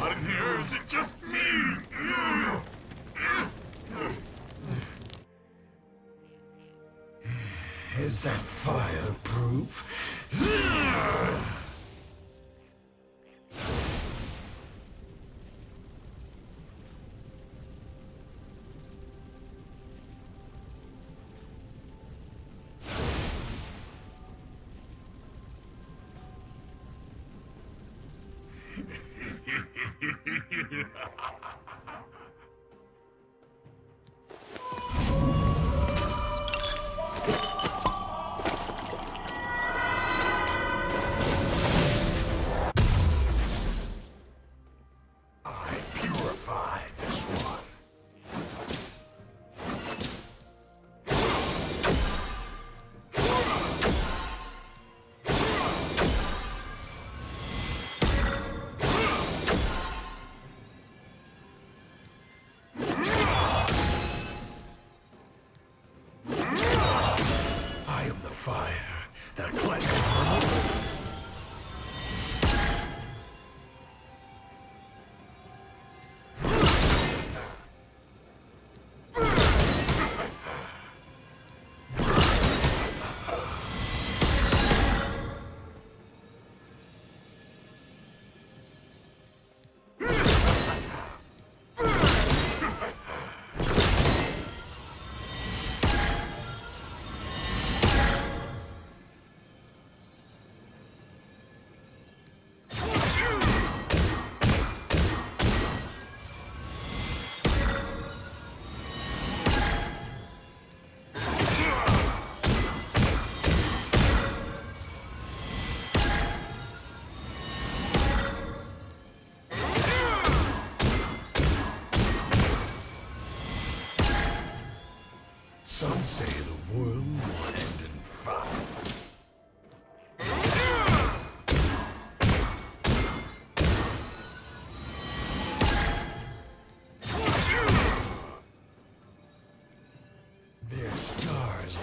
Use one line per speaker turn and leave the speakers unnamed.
hot in here? Is it just me?
Is that fireproof? Some say the world will end in fire. Their scars